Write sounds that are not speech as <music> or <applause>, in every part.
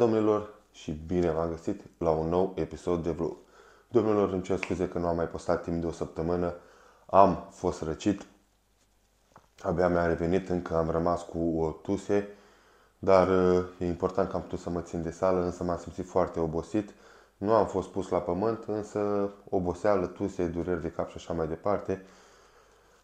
Domnilor și bine v-am găsit la un nou episod de vlog. Domnilor, îmi cer scuze că nu am mai postat timp de o săptămână. Am fost răcit. Abia mi-am revenit, încă am rămas cu o tuse. Dar uh, e important că am putut să mă țin de sală, însă m-am simțit foarte obosit. Nu am fost pus la pământ, însă oboseală, tuse, dureri de cap și așa mai departe.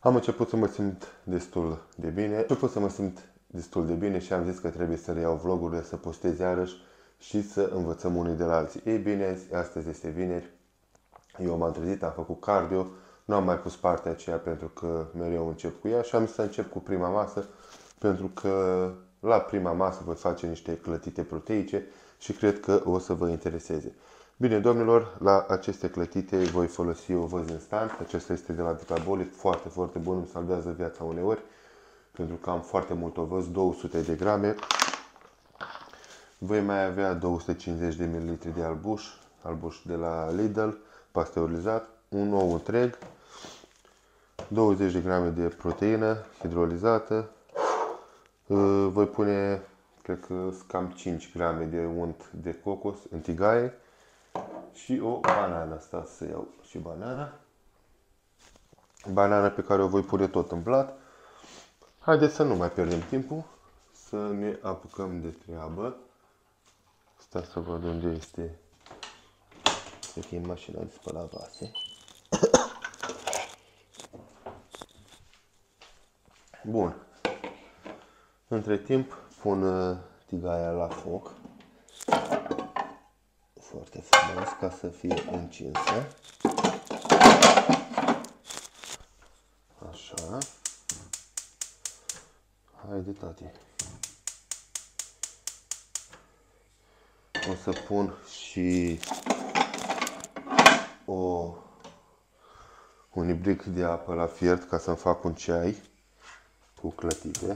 Am început să mă simt destul de bine. Am început să mă simt destul de bine și am zis că trebuie să reiau vlogurile, să postez iarăși și să învățăm unii de la alții. Ei bine, astăzi este vineri, eu m-am trezit, am făcut cardio, nu am mai pus partea aceea pentru că mereu încep cu ea și am să încep cu prima masă pentru că la prima masă voi face niște clătite proteice și cred că o să vă intereseze. Bine, domnilor, la aceste clătite voi folosi o văz instant. Acesta este de la Vitabolic, foarte, foarte bun, îmi salvează viața uneori pentru că am foarte mult ovăz, 200 de grame. Voi mai avea 250 de ml de albuș, albuș de la Lidl, pasteurizat, un ou întreg, 20 de grame de proteină hidrolizată. Voi pune, cred că cam 5 grame de unt de cocos în tigaie și o banană. Asta să iau și banana. Banana pe care o voi pune tot în plat. Haideți să nu mai pierdem timpul, să ne apucăm de treabă. Stați să văd unde este Cred e mașina de spălat vase. Bun. Între timp pun uh, tigaia la foc. Foarte frumos ca să fie încinsă. Așa. Haide, tati. O să pun și o, un ibric de apă la fiert ca să-mi fac un ceai cu clătite.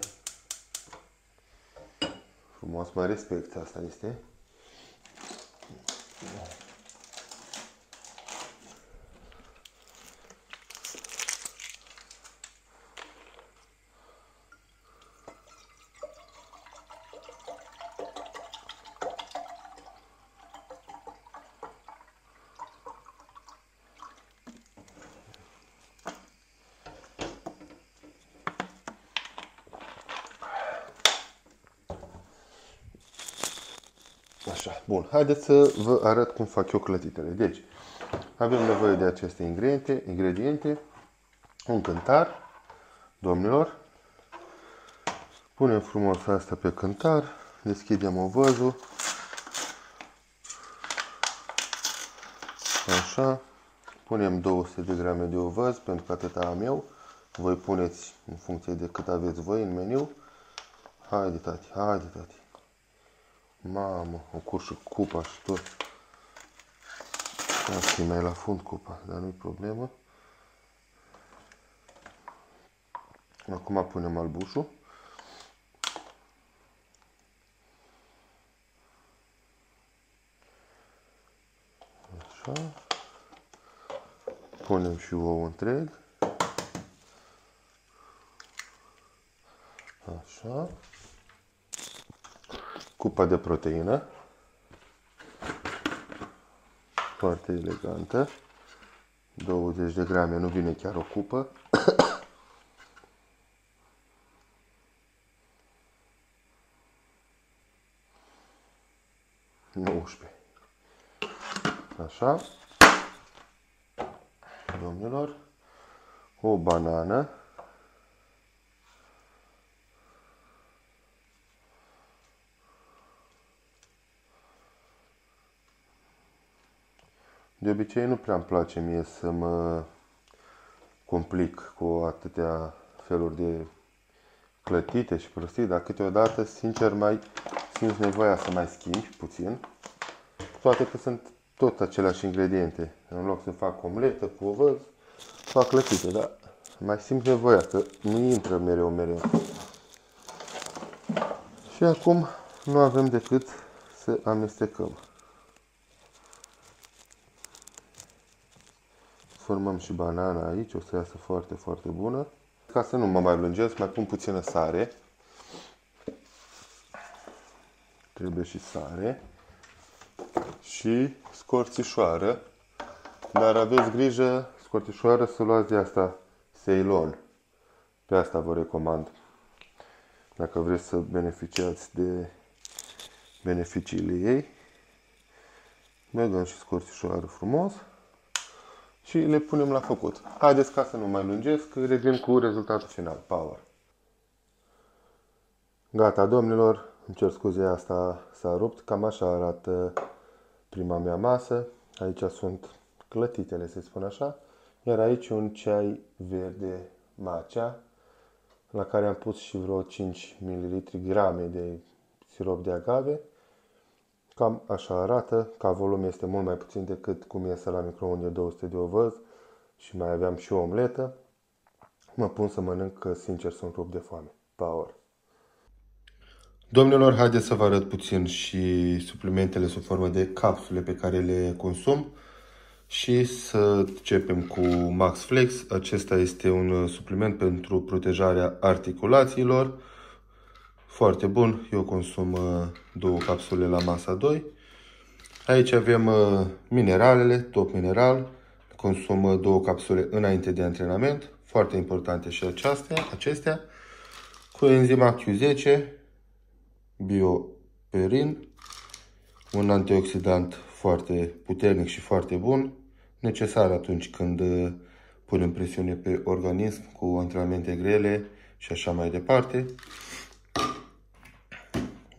Frumos, mă respect, asta este. Așa, bun. Haideți să vă arăt cum fac eu clătitele. Deci, avem nevoie de aceste ingrediente, ingrediente un cântar, domnilor. Punem frumos asta pe cântar, deschidem ovăzul. Așa, punem 200 de grame de ovăz, pentru că atâta am eu. Voi puneți în funcție de cât aveți voi în meniu. Haide, tati, haide, tati. Mamă, o curșă cupa și tot. Asta e mai la fund cupa, dar nu-i problemă. Acum punem albușul. Așa. Punem și ou întreg. Așa cupa de proteină. Foarte elegantă. 20 de grame, nu vine chiar o cupă. <coughs> Nouăsprezece. Așa. Domnilor, o banană. De obicei nu prea îmi place mie să mă complic cu atâtea feluri de clătite și prostii, dar câteodată, sincer, mai simți nevoia să mai schimbi puțin, toate că sunt tot aceleași ingrediente. În loc să fac omletă cu ovăz, fac clătite, dar mai simt nevoia, că nu intră mereu, mereu. Și acum nu avem decât să amestecăm. Formăm și banana aici, o să iasă foarte, foarte bună. Ca să nu mă mai lungesc, mai pun puțină sare. trebuie și sare și scorțișoară, dar aveți grijă, scorțișoară, să luați de asta Ceylon. Pe asta vă recomand. Dacă vreți să beneficiați de beneficiile ei, băgăm și scorțișoară frumos și le punem la făcut. Haideți ca să nu mai lungesc, revin cu rezultatul final. Power! Gata, domnilor, îmi cer scuze, asta s-a rupt. Cam așa arată prima mea masă. Aici sunt clătitele, să spun așa. Iar aici un ceai verde macea, la care am pus și vreo 5 ml grame de sirop de agave. Cam așa arată, ca volum este mult mai puțin decât cum iese la microunde 200 de ovăz și mai aveam și o omletă. Mă pun să mănânc că sincer sunt rupt de foame. Power! Domnilor, haideți să vă arăt puțin și suplimentele sub formă de capsule pe care le consum și să începem cu Max Flex. Acesta este un supliment pentru protejarea articulațiilor. Foarte bun. Eu consum uh, două capsule la masa 2. Aici avem uh, mineralele, top mineral. Consum uh, două capsule înainte de antrenament. Foarte importante și acestea. acestea. Cu enzima Q10, bioperin, un antioxidant foarte puternic și foarte bun, necesar atunci când uh, punem presiune pe organism cu antrenamente grele și așa mai departe.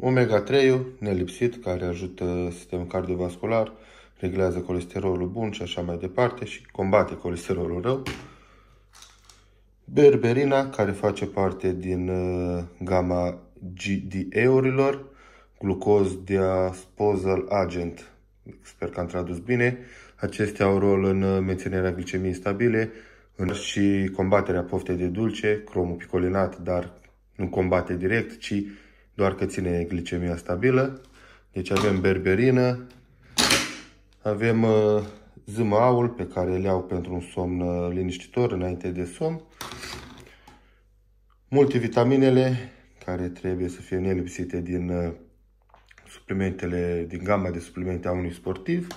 Omega-3, nelipsit, care ajută sistemul cardiovascular, reglează colesterolul bun și așa mai departe și combate colesterolul rău. Berberina, care face parte din uh, gama GDA-urilor, glucose diasposal agent. Sper că am tradus bine. Acestea au rol în menținerea glicemiei stabile în și combaterea poftei de dulce, cromul picolinat, dar nu combate direct, ci doar că ține glicemia stabilă. Deci avem berberină, avem uh, zâmaul pe care le iau pentru un somn uh, liniștitor înainte de somn. Multivitaminele care trebuie să fie nelipsite din uh, suplimentele, din gama de suplimente a unui sportiv.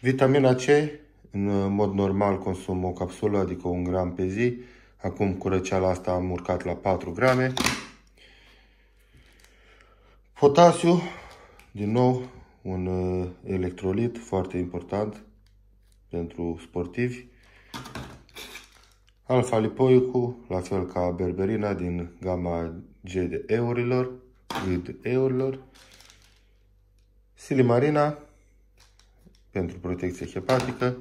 Vitamina C, în uh, mod normal consum o capsulă, adică un gram pe zi. Acum cu răceala asta am urcat la 4 grame. Potasiu, din nou, un uh, electrolit foarte important pentru sportivi. Alfa-lipoicul, la fel ca berberina din gama G de eurilor, de eurilor. Silimarina, pentru protecție hepatică.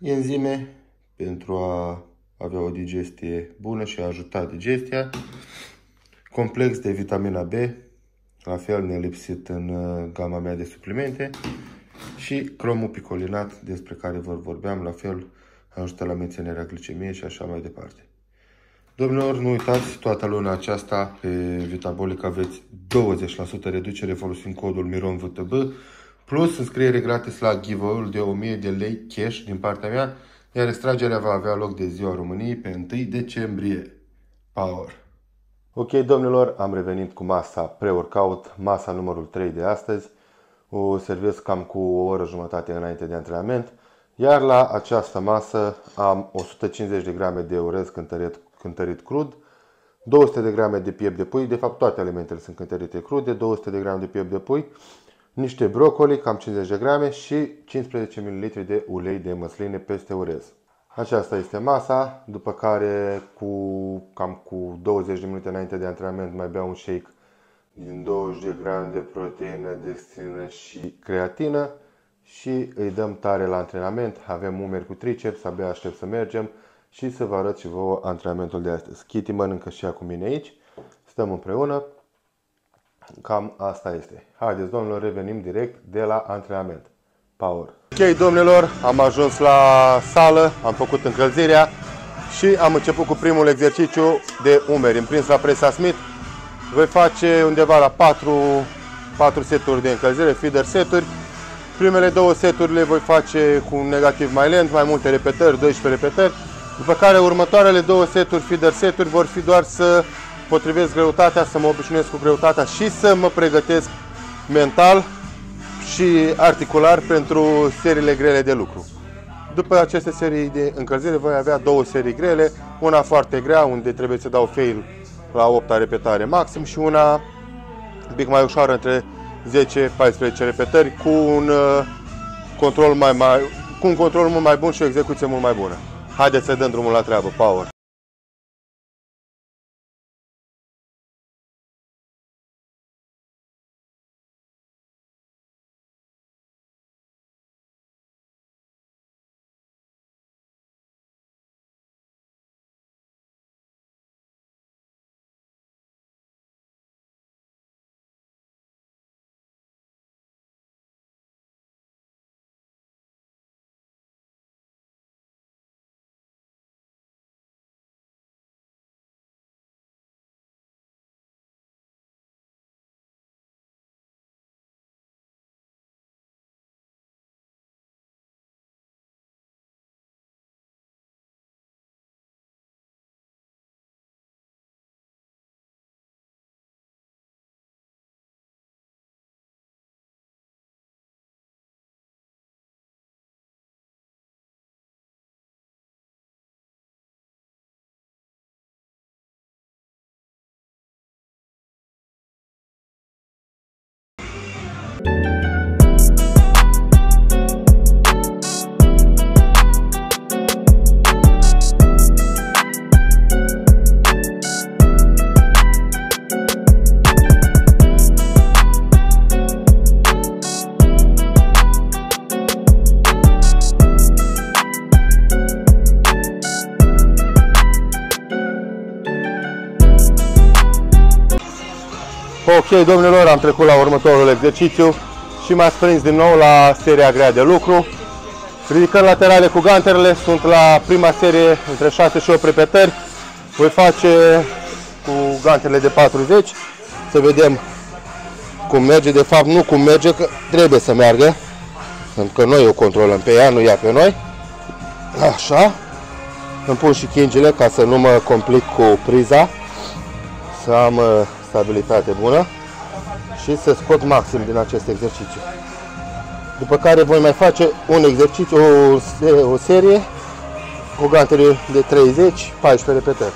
Enzime, pentru a avea o digestie bună și a ajuta digestia. Complex de vitamina B, la fel nelipsit în uh, gama mea de suplimente. Și cromul picolinat, despre care vă vorbeam, la fel ajută la menținerea glicemiei și așa mai departe. Domnilor, nu uitați, toată luna aceasta pe Vitabolic aveți 20% reducere folosind codul MIRONVTB plus înscriere gratis la giveaway de 1000 de lei cash din partea mea, iar extragerea va avea loc de ziua României pe 1 decembrie. Power! Ok, domnilor, am revenit cu masa pre-workout, masa numărul 3 de astăzi. O servesc cam cu o oră jumătate înainte de antrenament. Iar la această masă am 150 de grame de orez cântărit, cântărit crud, 200 de grame de piept de pui, de fapt toate alimentele sunt cântărite crude, 200 de grame de piept de pui, niște brocoli, cam 50 de grame și 15 ml de ulei de măsline peste orez. Aceasta este masa, după care cu cam cu 20 de minute înainte de antrenament mai beau un shake din 20 de grame de proteină, dextrină și creatină și îi dăm tare la antrenament. Avem umeri cu triceps, abia aștept să mergem și să vă arăt și vouă antrenamentul de astăzi. Kitty mănâncă și ea cu mine aici. Stăm împreună. Cam asta este. Haideți, domnilor, revenim direct de la antrenament. Power! Ok, domnilor, am ajuns la sală, am făcut încălzirea și am început cu primul exercițiu de umeri. Împrins la presa Smith. Voi face undeva la 4, 4 seturi de încălzire, feeder seturi Primele două seturi le voi face cu un negativ mai lent, mai multe repetări, 12 repetări, după care următoarele două seturi, feeder seturi, vor fi doar să potrivesc greutatea, să mă obișnuiesc cu greutatea și să mă pregătesc mental și articular pentru seriile grele de lucru. După aceste serii de încălzire voi avea două serii grele, una foarte grea unde trebuie să dau fail la 8 repetare maxim și una un pic mai ușoară între 10-14 repetări cu un uh, control mai, mai, cu un control mult mai bun și o execuție mult mai bună. Haideți să dăm drumul la treabă. Power! Ok, domnilor, am trecut la următorul exercițiu și m-ați prins din nou la seria grea de lucru. Ridicări laterale cu ganterele, sunt la prima serie între 6 și 8 repetări. Voi face cu ganterele de 40, să vedem cum merge, de fapt nu cum merge, că trebuie să meargă, pentru că noi o controlăm pe ea, nu ea pe noi. Așa. Îmi pun și chingile ca să nu mă complic cu priza, să am uh, stabilitate bună și să scot maxim din acest exercițiu. După care voi mai face un exercițiu, o, o serie cu gantere de 30-14 repetări.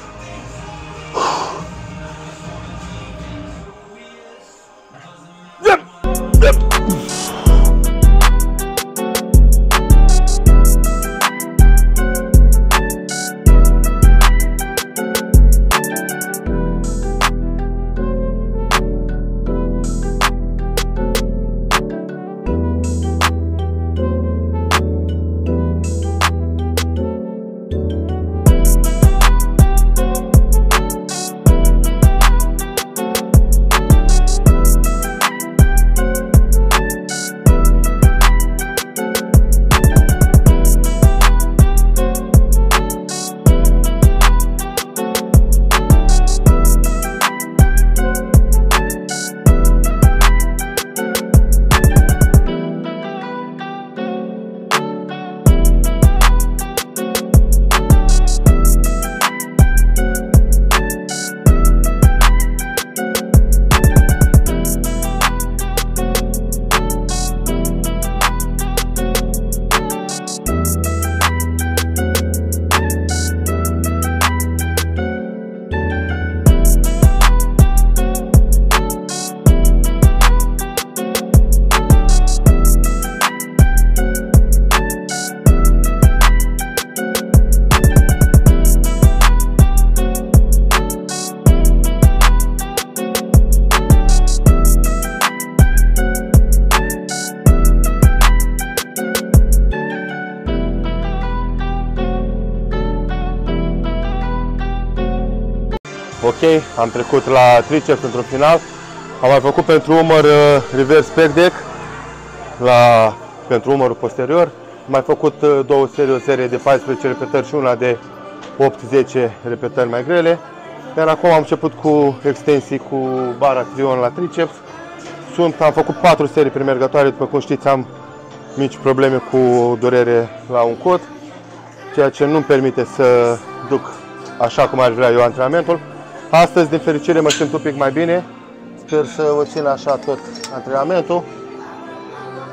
Ok, am trecut la triceps într-un final. Am mai făcut pentru umăr uh, reverse pec deck la, pentru umărul posterior. Am mai făcut uh, două serii, o serie de 14 repetări și una de 8-10 repetări mai grele. Iar acum am început cu extensii cu bara trion la triceps. Sunt, am făcut 4 serii premergătoare, după cum știți am mici probleme cu durere la un cot, ceea ce nu-mi permite să duc așa cum aș vrea eu antrenamentul. Astăzi, din fericire, mă simt un pic mai bine. Sper să o țin așa tot antrenamentul.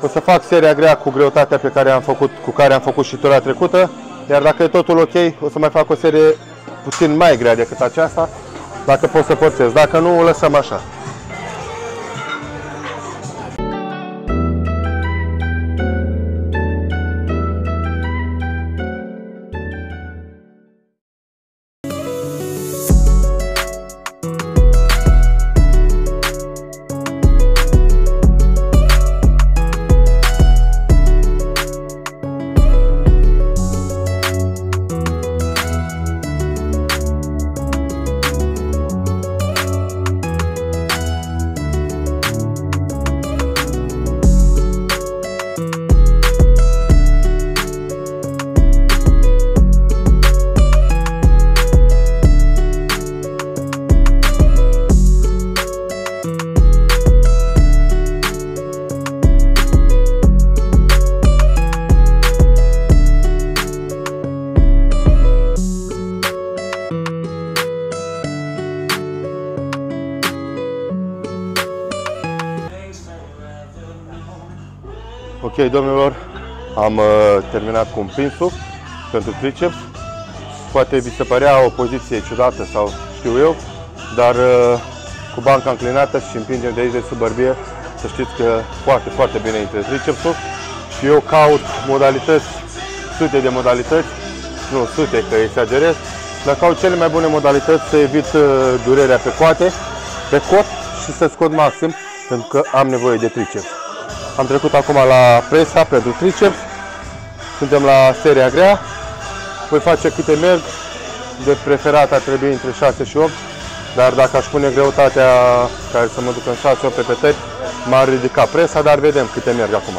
O să fac seria grea cu greutatea pe care am făcut, cu care am făcut și tura trecută. Iar dacă e totul ok, o să mai fac o serie puțin mai grea decât aceasta, dacă pot să forțez. Dacă nu, o lăsăm așa. Ok, domnilor, am uh, terminat cu împinsul pentru triceps. Poate vi se părea o poziție ciudată sau știu eu, dar uh, cu banca înclinată și împingem de aici de sub bărbie, să știți că foarte, foarte bine intră tricepsul și eu caut modalități, sute de modalități, nu sute că exagerez, dar caut cele mai bune modalități să evit uh, durerea pe coate, pe cot și să scot maxim pentru că am nevoie de triceps. Am trecut acum la presa pentru triceps. Suntem la seria grea. Voi face câte merg. De preferat ar trebui între 6 și 8. Dar dacă aș pune greutatea care să mă ducă în 6-8 repetări, m-ar ridica presa, dar vedem câte merg acum.